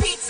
Pizza.